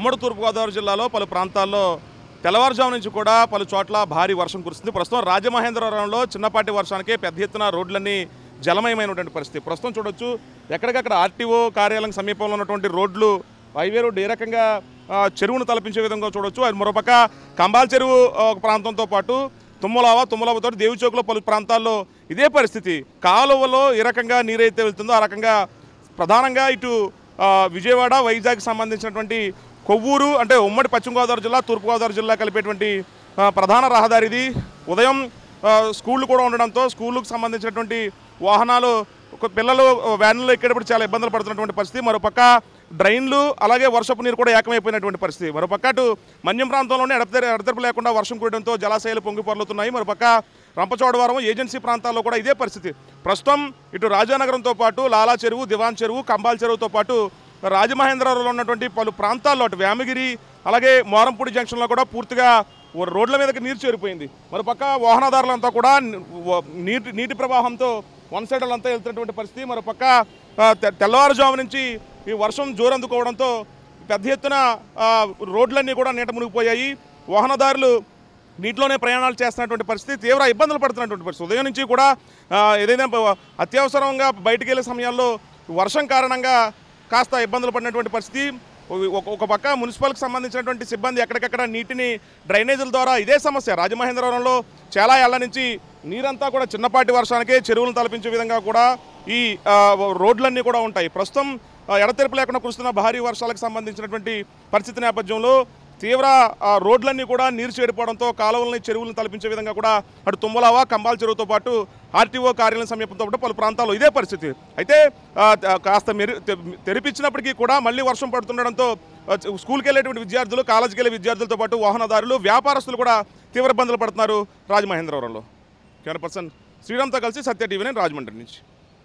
ఉమ్మడి తూర్పుగోదావరి జిల్లాలో పలు ప్రాంతాల్లో తెల్లవారుజాము నుంచి కూడా పలు చోట్ల భారీ వర్షం కురుస్తుంది. ప్రస్తుతం రాజమహేంద్రవరంలో చిన్నపాటి వర్షానికే పెద్ద ఎత్తున రోడ్లన్నీ జలమయమైనటువంటి పరిస్థితి. ప్రస్తుతం చూడొచ్చు ఎక్కడికక్కడ ఆర్టీఓ కార్యాలయం సమీపంలో ఉన్నటువంటి రోడ్లు హైవే రోడ్డు ఏ రకంగా చెరువును తలపించే విధంగా చూడొచ్చు. అది మరోపక్క కంబాల్ చెరువు ఒక ప్రాంతంతో పాటు తుమ్మలావ తుమ్మలావతో దేవిచౌకులో పలు ప్రాంతాల్లో ఇదే పరిస్థితి. కాలువలో ఏ రకంగా నీరైతే వెళ్తుందో ఆ రకంగా ప్రధానంగా ఇటు విజయవాడ వైజాగ్ సంబంధించినటువంటి కొవ్వూరు అంటే ఉమ్మడి పశ్చిమ గోదావరి జిల్లా తూర్పుగోదావరి జిల్లా కలిపేటువంటి ప్రధాన రహదారి ఇది. ఉదయం స్కూళ్ళు కూడా ఉండడంతో స్కూళ్ళకు సంబంధించినటువంటి వాహనాలు పిల్లలు వ్యాన్లో ఎక్కేటప్పుడు చాలా ఇబ్బందులు పడుతున్నటువంటి పరిస్థితి. మరోపక్క డ్రైన్లు అలాగే వర్షపు నీరు కూడా ఏకమైపోయినటువంటి పరిస్థితి. మరోపక్క అటు మన్యం ప్రాంతంలోనే ఎడతెరి ఎడతెరపు లేకుండా వర్షం కురడంతో జలాశయాలు పొంగి పొరలుతున్నాయి. మరోపక్క రంపచోడవరం ఏజెన్సీ ప్రాంతాల్లో కూడా ఇదే పరిస్థితి. ప్రస్తుతం ఇటు రాజానగరంతో పాటు లాలా చెరువు దివాన్ చెరువు కంబాల్ చెరువుతో పాటు రాజమహేంద్రవరంలో ఉన్నటువంటి పలు ప్రాంతాల్లో అటు వ్యామగిరి అలాగే మోరంపూడి జంక్షన్లో కూడా పూర్తిగా రోడ్ల మీదకి నీరు చేరిపోయింది. మరోపక్క వాహనదారులంతా కూడా నీటి నీటి ప్రవాహంతో వన్ సైడ్ అంతా వెళ్తున్నటువంటి పరిస్థితి. మరోపక్క తెల్లవారుజాము నుంచి ఈ వర్షం జోరందుకోవడంతో పెద్ద ఎత్తున రోడ్లన్నీ కూడా నీట మునిగిపోయాయి. వాహనదారులు నీటిలోనే ప్రయాణాలు చేస్తున్నటువంటి పరిస్థితి తీవ్ర ఇబ్బందులు పడుతున్నటువంటి పరిస్థితి. ఉదయం నుంచి కూడా ఏదైనా అత్యవసరంగా బయటికి వెళ్ళే సమయాల్లో వర్షం కారణంగా కాస్త ఇబ్బందులు పడినటువంటి పరిస్థితి. ఒక ఒక పక్క మున్సిపల్కి సంబంధించినటువంటి సిబ్బంది ఎక్కడికక్కడ నీటిని డ్రైనేజీల ద్వారా ఇదే సమస్య. రాజమహేంద్రవరంలో చాలా ఏళ్ళ నుంచి నీరంతా కూడా చిన్నపాటి వర్షానికే చెరువులను తలపించే విధంగా కూడా ఈ రోడ్లన్నీ కూడా ఉంటాయి. ప్రస్తుతం ఎడతెరపు లేకుండా కురుస్తున్న భారీ వర్షాలకు సంబంధించినటువంటి పరిస్థితి నేపథ్యంలో తీవ్ర రోడ్లన్నీ కూడా నీరు చేరిపోవడంతో కాలువలని చెరువులను తలపించే విధంగా కూడా అటు తుమ్మలావ కంబాల చెరువుతో పాటు ఆర్టీఓ కార్యాలయం సమీపంతో పాటు పలు ప్రాంతాల్లో ఇదే పరిస్థితి. అయితే కాస్త మెరు తె- తెరిపించినప్పటికీ కూడా మళ్ళీ వర్షం పడుతుండడంతో స్కూల్కి వెళ్ళేటువంటి విద్యార్థులు కాలేజీకి వెళ్ళే విద్యార్థులతో పాటు వాహనదారులు వ్యాపారస్తులు కూడా తీవ్ర ఇబ్బందులు పడుతున్నారు రాజమహేంద్రవరంలో. కెమెరా పర్సన్ శ్రీరామ్తో కలిసి సత్య టీవీ నేను రాజమండ్రి నుంచి.